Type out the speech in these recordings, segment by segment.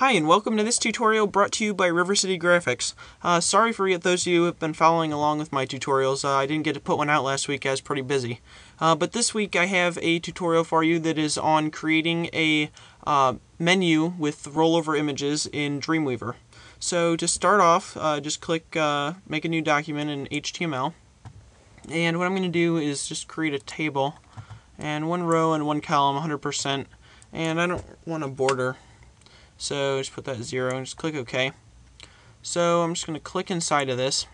Hi and welcome to this tutorial brought to you by River City Graphix. Uh, sorry for those of you who have been following along with my tutorials. Uh, I didn't get to put one out last week, I was pretty busy. Uh, but this week I have a tutorial for you that is on creating a uh, menu with rollover images in Dreamweaver. So to start off, uh, just click uh, make a new document in HTML. And what I'm going to do is just create a table and one row and one column 100% and I don't want a border so just put that zero and just click OK. So I'm just going to click inside of this.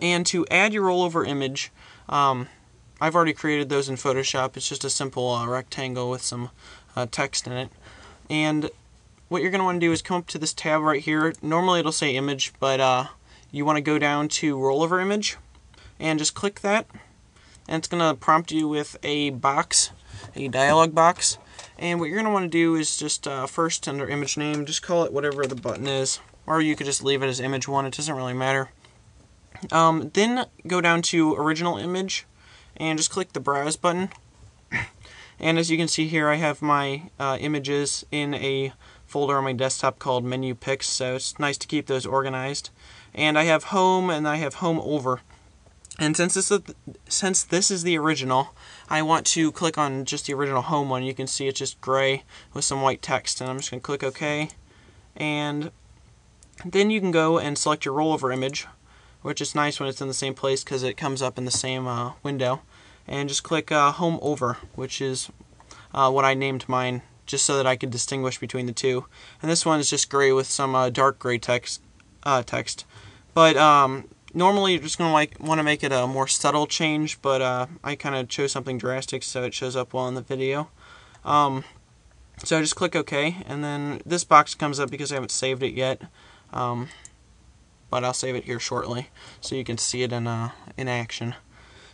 And to add your rollover image, um, I've already created those in Photoshop. It's just a simple uh, rectangle with some uh, text in it. And what you're going to want to do is come up to this tab right here. Normally it'll say image, but uh, you want to go down to rollover image and just click that. And it's going to prompt you with a box, a dialog box. And what you're going to want to do is just uh, first under image name, just call it whatever the button is. Or you could just leave it as image 1, it doesn't really matter. Um, then go down to original image and just click the browse button. And as you can see here, I have my uh, images in a folder on my desktop called menu pics, so it's nice to keep those organized. And I have home and I have home over. And since this is, since this is the original, I want to click on just the original home one. You can see it's just gray with some white text, and I'm just going to click OK. And then you can go and select your rollover image, which is nice when it's in the same place because it comes up in the same uh, window. And just click uh, Home Over, which is uh, what I named mine, just so that I could distinguish between the two. And this one is just gray with some uh, dark gray text. Uh, text. But um, normally you're just going to like want to make it a more subtle change, but uh, I kind of chose something drastic so it shows up well in the video. Um, so I just click OK, and then this box comes up because I haven't saved it yet. Um, but I'll save it here shortly so you can see it in, uh, in action.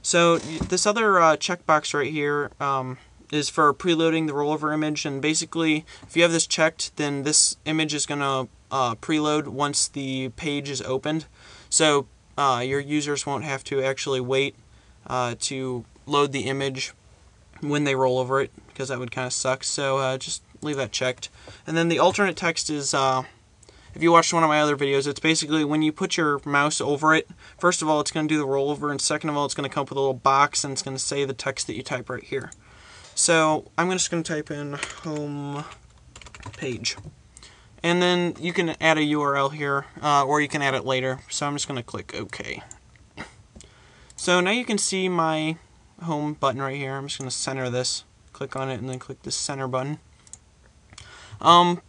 So this other uh, checkbox right here um, is for preloading the rollover image and basically if you have this checked then this image is going to uh, preload once the page is opened. So uh, your users won't have to actually wait uh, to load the image when they roll over it because that would kind of suck. So uh, just leave that checked. And then the alternate text is, uh, if you watched one of my other videos, it's basically when you put your mouse over it, first of all, it's going to do the rollover, and second of all, it's going to come up with a little box and it's going to say the text that you type right here. So I'm just going to type in home page. And then you can add a URL here, uh, or you can add it later. So I'm just going to click OK. So now you can see my home button right here. I'm just going to center this. Click on it and then click the center button. Um,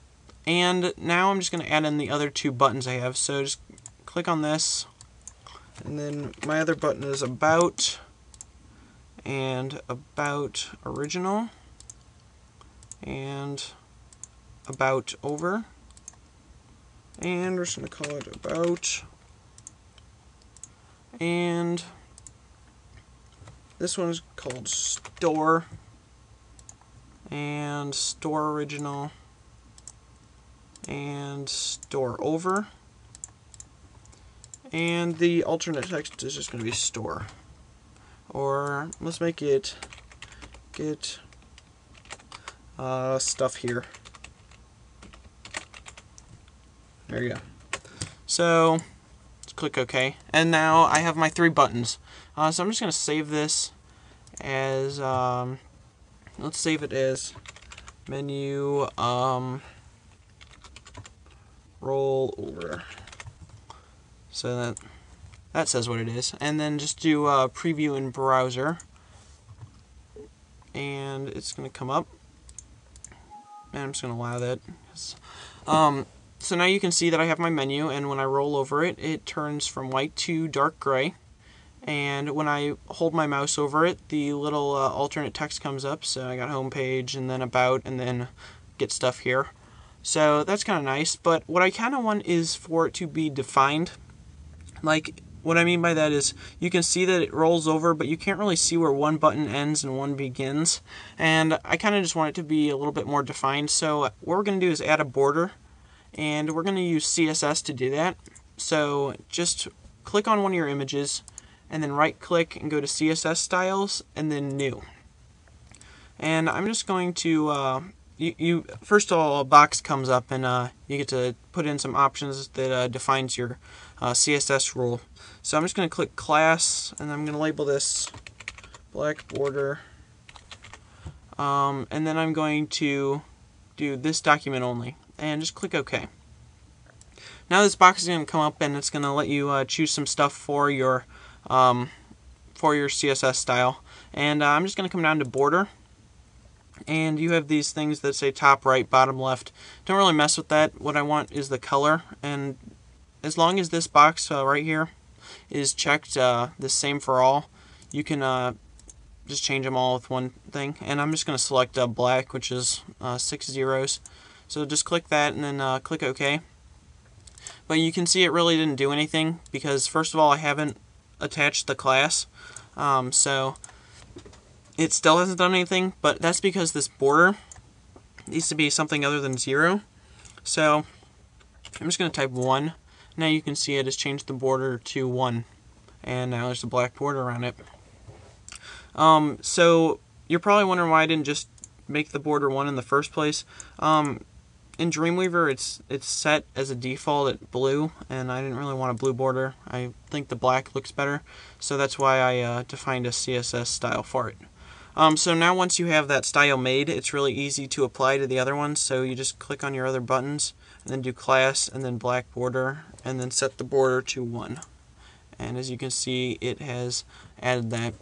and now I'm just going to add in the other two buttons I have. So just click on this. And then my other button is About and About Original and About Over and we're just going to call it about and this one is called store. And store original. And store over. And the alternate text is just going to be store. Or let's make it get uh, stuff here There you go. So, let's click OK. And now I have my three buttons. Uh, so I'm just going to save this as, um, let's save it as menu, um, roll over. So that, that says what it is. And then just do uh, preview in browser. And it's going to come up. And I'm just going to allow that. Um, so now you can see that I have my menu and when I roll over it, it turns from white to dark gray. And when I hold my mouse over it, the little uh, alternate text comes up. So I got home page and then about and then get stuff here. So that's kind of nice. But what I kind of want is for it to be defined. Like what I mean by that is you can see that it rolls over, but you can't really see where one button ends and one begins. And I kind of just want it to be a little bit more defined. So what we're going to do is add a border and we're going to use CSS to do that. So just click on one of your images and then right click and go to CSS styles and then new. And I'm just going to uh, you, you first of all a box comes up and uh, you get to put in some options that uh, defines your uh, CSS rule. So I'm just going to click class and I'm going to label this black border um, and then I'm going to do this document only and just click OK. Now this box is going to come up and it's going to let you uh, choose some stuff for your um, for your CSS style. And uh, I'm just going to come down to border. And you have these things that say top right bottom left. Don't really mess with that. What I want is the color. And as long as this box uh, right here is checked uh, the same for all you can uh, just change them all with one thing. And I'm just going to select uh, black which is six zeros so just click that and then uh, click OK but you can see it really didn't do anything because first of all I haven't attached the class um, so it still hasn't done anything, but that's because this border needs to be something other than 0. So I'm just going to type 1. Now you can see it has changed the border to 1. And now there's a black border around it. Um, so you're probably wondering why I didn't just make the border 1 in the first place. Um, in Dreamweaver, it's it's set as a default at blue, and I didn't really want a blue border. I think the black looks better, so that's why I uh, defined a CSS style for it. Um, so now once you have that style made, it's really easy to apply to the other ones. So you just click on your other buttons, and then do class, and then black border, and then set the border to 1. And as you can see, it has added that.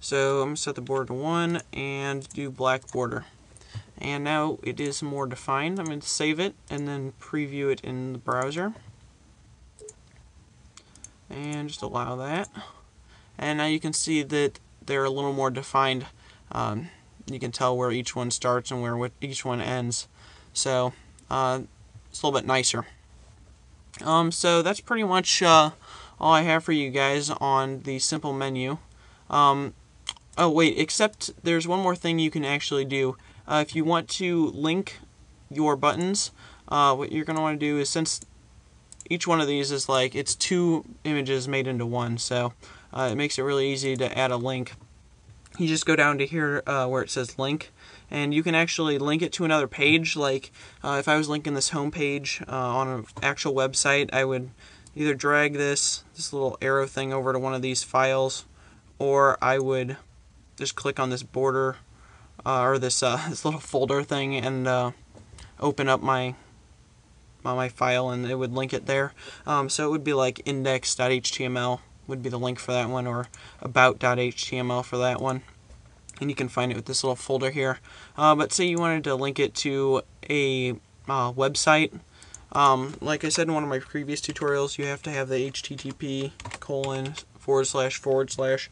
So I'm going to set the border to 1 and do black border. And now it is more defined. I'm going to save it and then preview it in the browser. And just allow that. And now you can see that they're a little more defined. Um, you can tell where each one starts and where each one ends. So uh, it's a little bit nicer. Um, so that's pretty much uh, all I have for you guys on the simple menu. Um, oh wait, except there's one more thing you can actually do. Uh, if you want to link your buttons, uh, what you're going to want to do is since each one of these is like it's two images made into one, so uh, it makes it really easy to add a link. You just go down to here uh, where it says link, and you can actually link it to another page. Like uh, if I was linking this home page uh, on an actual website, I would either drag this this little arrow thing over to one of these files, or I would just click on this border uh, or this uh, this little folder thing and open up my my file and it would link it there. Um, so it would be like index.html would be the link for that one or about.html for that one. And you can find it with this little folder here. Uh, but say you wanted to link it to a uh, website. Um, like I said in one of my previous tutorials you have to have the http colon forward slash forward slash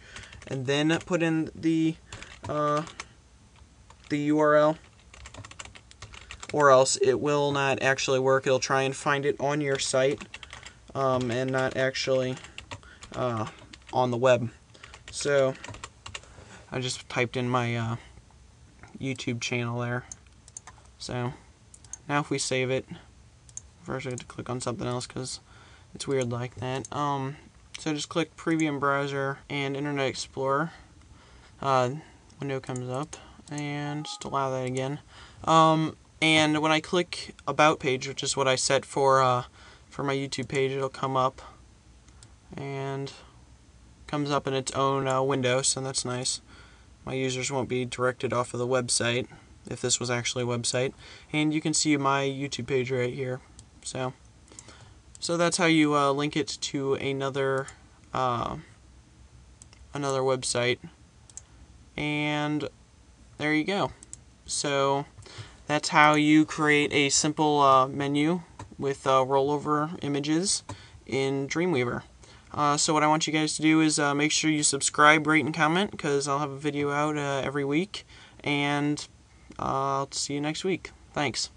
and then put in the uh, the URL or else it will not actually work it'll try and find it on your site um, and not actually uh, on the web. So I just typed in my uh, YouTube channel there. So now if we save it, first I have to click on something else because it's weird like that. Um, so just click Preview in Browser and Internet Explorer. Uh, window comes up and just allow that again. Um, and when I click About Page, which is what I set for uh, for my YouTube page, it'll come up and comes up in its own uh, window, so that's nice. My users won't be directed off of the website if this was actually a website. And you can see my YouTube page right here. So, so that's how you uh, link it to another uh, another website. And there you go. So that's how you create a simple uh, menu with uh, rollover images in Dreamweaver. Uh, so what I want you guys to do is uh, make sure you subscribe, rate, and comment because I'll have a video out uh, every week. And uh, I'll see you next week. Thanks.